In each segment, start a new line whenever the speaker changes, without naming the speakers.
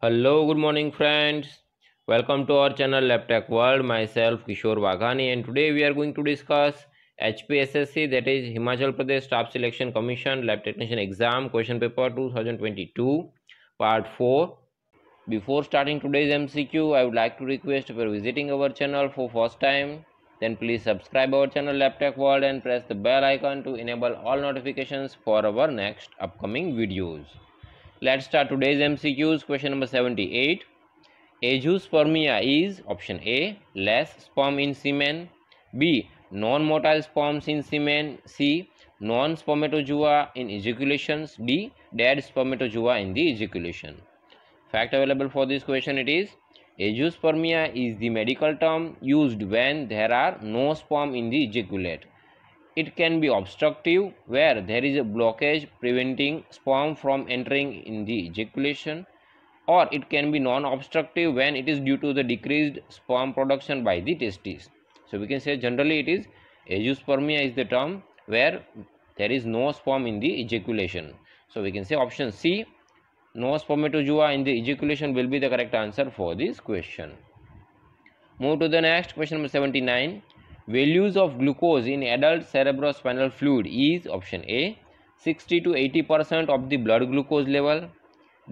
Hello, good morning, friends. Welcome to our channel LabTech World. Myself Kishore Waghani, and today we are going to discuss HPSSC, that is Himachal Pradesh Staff Selection Commission Lab Technician Exam, question paper 2022, part 4. Before starting today's MCQ, I would like to request if you are visiting our channel for first time, then please subscribe our channel LabTech World and press the bell icon to enable all notifications for our next upcoming videos. Let's start today's MCQs. Question number 78. Azoospermia is option A. Less sperm in semen. B. Non-motile sperms in semen. C. Non-spermatozoa in ejaculations. D. Dead spermatozoa in the ejaculation. Fact available for this question it is Azoospermia is the medical term used when there are no sperm in the ejaculate. It can be obstructive where there is a blockage preventing sperm from entering in the ejaculation or it can be non-obstructive when it is due to the decreased sperm production by the testes. So we can say generally it is azoospermia is the term where there is no sperm in the ejaculation. So we can say option C no spermatozoa in the ejaculation will be the correct answer for this question. Move to the next question number 79 values of glucose in adult cerebrospinal fluid is option A 60 to 80 percent of the blood glucose level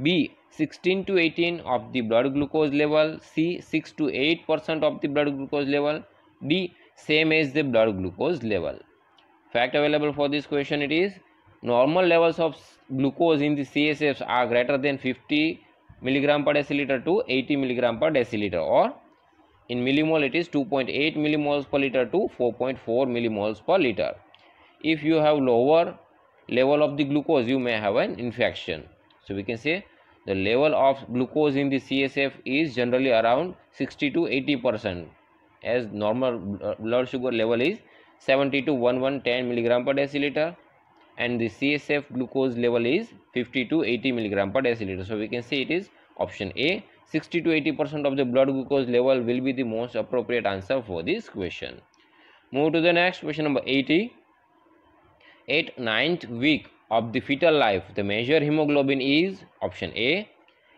B 16 to 18 of the blood glucose level C 6 to 8 percent of the blood glucose level D same as the blood glucose level. Fact available for this question it is normal levels of glucose in the CSFs are greater than 50 milligram per deciliter to 80 milligram per deciliter or in millimole it is 2.8 millimoles per liter to 4.4 millimoles per liter. If you have lower level of the glucose you may have an infection. So we can say the level of glucose in the csf is generally around 60 to 80 percent as normal blood sugar level is 70 to 1110 milligram per deciliter and the csf glucose level is 50 to 80 milligram per deciliter. So we can say it is option a 60 to 80 percent of the blood glucose level will be the most appropriate answer for this question. Move to the next question number 80 at ninth week of the fetal life the measure hemoglobin is option a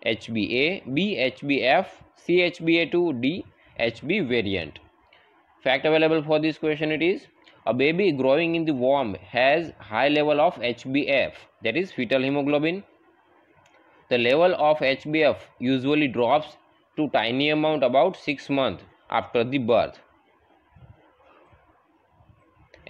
hba b hbf c hba2 d hb variant. Fact available for this question it is a baby growing in the womb has high level of hbf that is fetal hemoglobin the level of HbF usually drops to tiny amount about 6 months after the birth.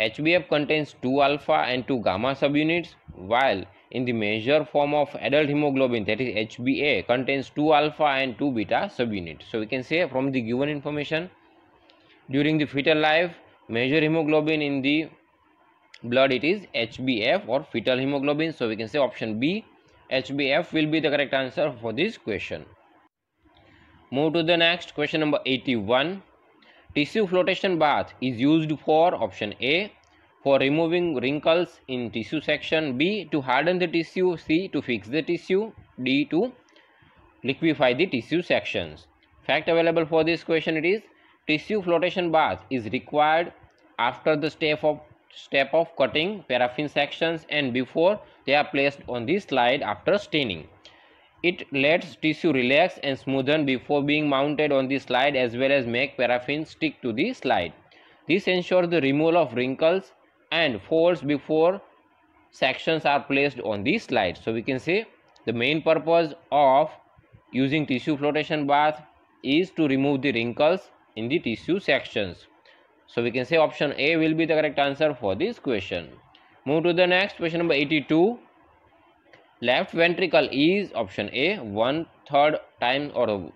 HbF contains 2 alpha and 2 gamma subunits while in the major form of adult hemoglobin that is HbA contains 2 alpha and 2 beta subunits. So we can say from the given information during the fetal life measure hemoglobin in the blood it is HbF or fetal hemoglobin. So we can say option B HbF will be the correct answer for this question. Move to the next question number 81. Tissue flotation bath is used for option A for removing wrinkles in tissue section, B to harden the tissue, C to fix the tissue, D to liquefy the tissue sections. Fact available for this question it is tissue flotation bath is required after the step of step of cutting paraffin sections and before they are placed on the slide after staining. It lets tissue relax and smoothen before being mounted on the slide as well as make paraffin stick to the slide. This ensures the removal of wrinkles and folds before sections are placed on the slide. So we can say the main purpose of using tissue flotation bath is to remove the wrinkles in the tissue sections. So we can say option A will be the correct answer for this question. Move to the next question number 82. Left ventricle is option A one third time or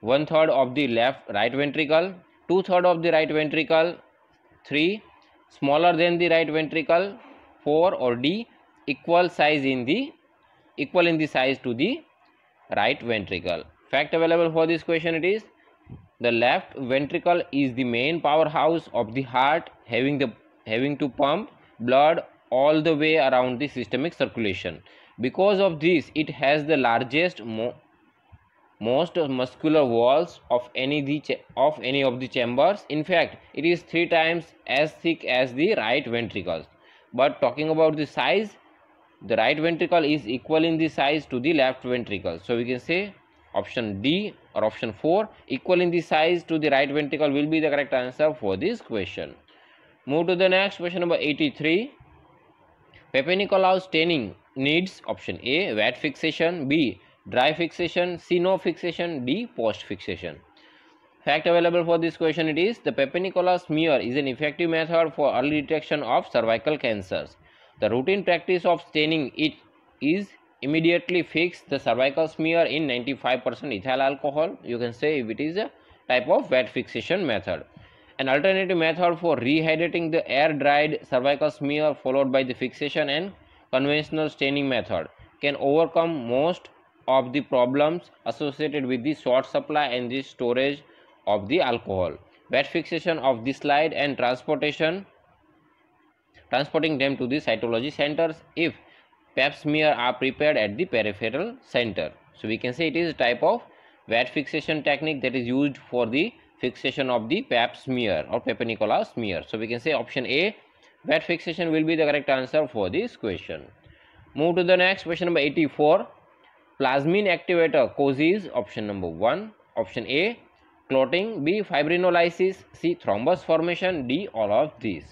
one third of the left right ventricle, two third of the right ventricle, three smaller than the right ventricle, four or D equal size in the equal in the size to the right ventricle. Fact available for this question it is the left ventricle is the main powerhouse of the heart having the having to pump blood all the way around the systemic circulation. Because of this it has the largest mo most muscular walls of any of any of the chambers. In fact it is three times as thick as the right ventricles but talking about the size the right ventricle is equal in the size to the left ventricle. So we can say option D or option 4 equal in the size to the right ventricle will be the correct answer for this question. Move to the next question number 83. Papanicolaou staining needs option A wet fixation, B dry fixation, C no fixation, D post fixation. Fact available for this question it is the Papanicolaou smear is an effective method for early detection of cervical cancers. The routine practice of staining it is immediately fix the cervical smear in 95% ethyl alcohol. You can say if it is a type of wet fixation method. An alternative method for rehydrating the air dried cervical smear followed by the fixation and conventional staining method can overcome most of the problems associated with the short supply and the storage of the alcohol. Wet fixation of the slide and transportation transporting them to the cytology centers. If pap smear are prepared at the peripheral center. So we can say it is a type of wet fixation technique that is used for the fixation of the pap smear or Papanicolaou smear. So we can say option A wet fixation will be the correct answer for this question. Move to the next question number 84. Plasmin activator causes option number 1. Option A clotting, B fibrinolysis, C thrombus formation, D all of these.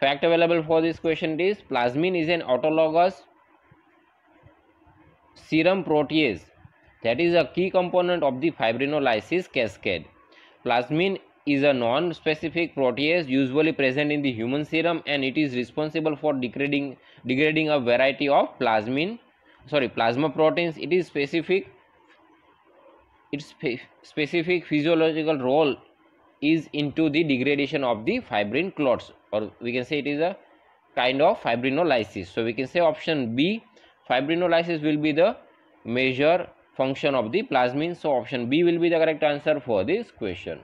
Fact available for this question is plasmin is an autologous serum protease that is a key component of the fibrinolysis cascade. Plasmin is a non-specific protease usually present in the human serum and it is responsible for degrading degrading a variety of plasmin sorry plasma proteins it is specific its spe specific physiological role is into the degradation of the fibrin clots or we can say it is a kind of fibrinolysis. So we can say option b fibrinolysis will be the major function of the plasmin. So option b will be the correct answer for this question.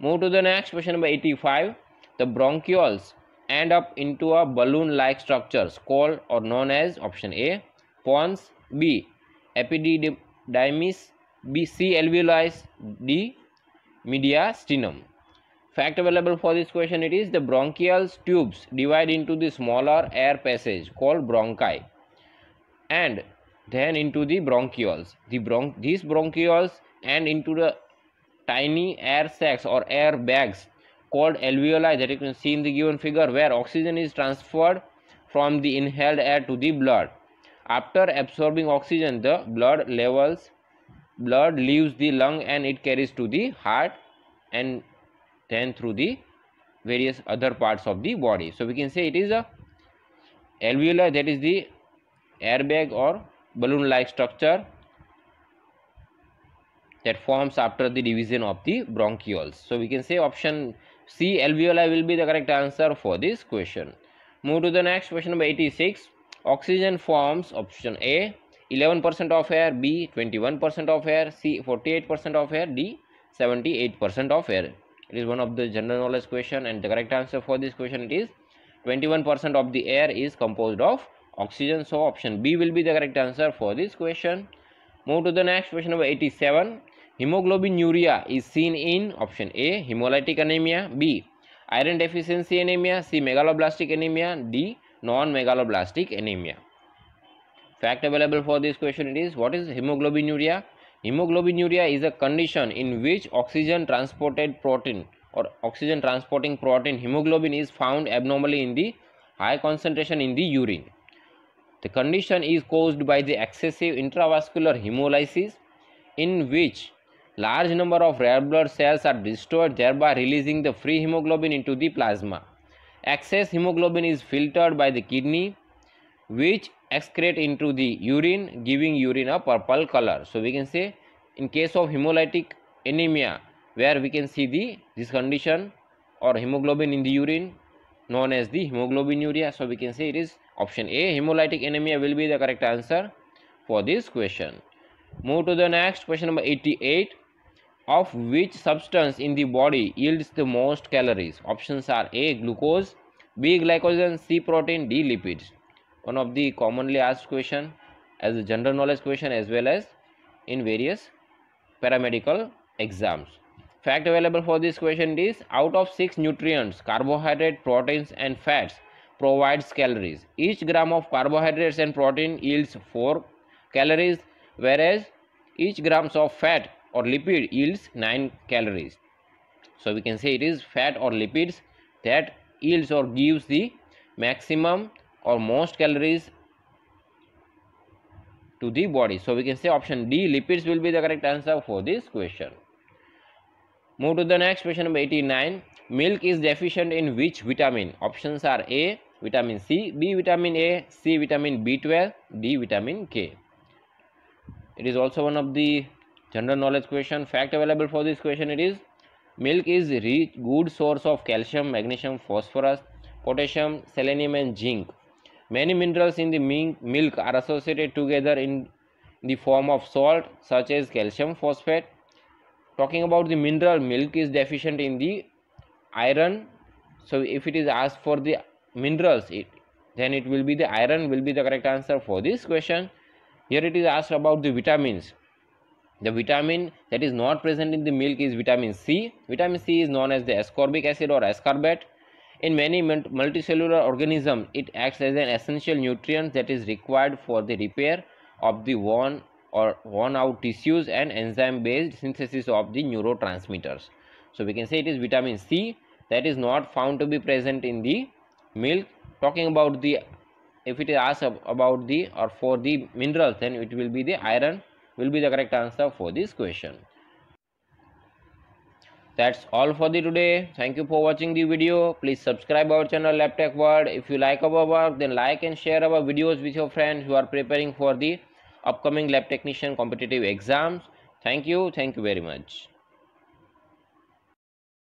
Move to the next question number 85 the bronchioles end up into a balloon like structures called or known as option a pons b epididymis b c alveoli d mediastinum Fact available for this question it is the bronchial tubes divide into the smaller air passage called bronchi and then into the bronchioles. The bron these bronchioles and into the tiny air sacs or air bags called alveoli that you can see in the given figure where oxygen is transferred from the inhaled air to the blood. After absorbing oxygen the blood levels blood leaves the lung and it carries to the heart and then through the various other parts of the body. So we can say it is a alveoli that is the airbag or balloon like structure that forms after the division of the bronchioles. So we can say option c alveoli will be the correct answer for this question. Move to the next question number 86 oxygen forms option a 11% of air b 21% of air c 48% of air d 78% of air it is one of the general knowledge question and the correct answer for this question is 21% of the air is composed of oxygen. So option b will be the correct answer for this question. Move to the next question number 87 hemoglobinuria is seen in option a hemolytic anemia b iron deficiency anemia c megaloblastic anemia d non-megaloblastic anemia. Fact available for this question it is what is hemoglobinuria Hemoglobinuria is a condition in which oxygen transported protein or oxygen transporting protein hemoglobin is found abnormally in the high concentration in the urine. The condition is caused by the excessive intravascular hemolysis in which large number of red blood cells are destroyed thereby releasing the free hemoglobin into the plasma. Excess hemoglobin is filtered by the kidney which excrete into the urine giving urine a purple color. So we can say in case of hemolytic anemia where we can see the this condition or hemoglobin in the urine known as the hemoglobinuria so we can say it is option a hemolytic anemia will be the correct answer for this question. Move to the next question number 88 of which substance in the body yields the most calories? Options are a glucose b glycogen c protein d lipids one of the commonly asked question as a general knowledge question as well as in various paramedical exams. Fact available for this question is out of 6 nutrients, carbohydrate, proteins and fats provides calories. Each gram of carbohydrates and protein yields 4 calories whereas each grams of fat or lipid yields 9 calories so we can say it is fat or lipids that yields or gives the maximum or most calories to the body. So we can say option d lipids will be the correct answer for this question. Move to the next question number 89 milk is deficient in which vitamin? Options are a vitamin c b vitamin a c vitamin b12 d vitamin k. It is also one of the general knowledge question. Fact available for this question it is milk is rich good source of calcium magnesium phosphorus potassium selenium and zinc many minerals in the milk are associated together in the form of salt such as calcium phosphate talking about the mineral milk is deficient in the iron so if it is asked for the minerals it then it will be the iron will be the correct answer for this question here it is asked about the vitamins the vitamin that is not present in the milk is vitamin C. Vitamin C is known as the ascorbic acid or ascorbate. In many multicellular organisms, it acts as an essential nutrient that is required for the repair of the worn or worn out tissues and enzyme based synthesis of the neurotransmitters. So we can say it is vitamin C that is not found to be present in the milk. Talking about the if it is asked about the or for the minerals then it will be the iron will be the correct answer for this question that's all for the today. Thank you for watching the video. Please subscribe our channel LabTech World. If you like our work then like and share our videos with your friends who are preparing for the upcoming lab technician competitive exams. Thank you. Thank you very much